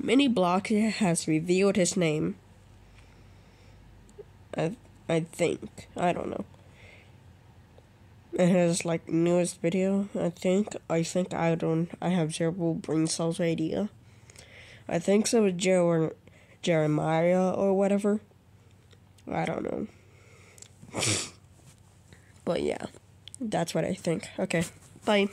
Minibloxia's revealed his name. I I think I don't know. It has like newest video. I think I think I don't. I have zero brain cells idea. I think so with or Jeremiah or whatever. I don't know. but yeah, that's what I think. Okay, bye.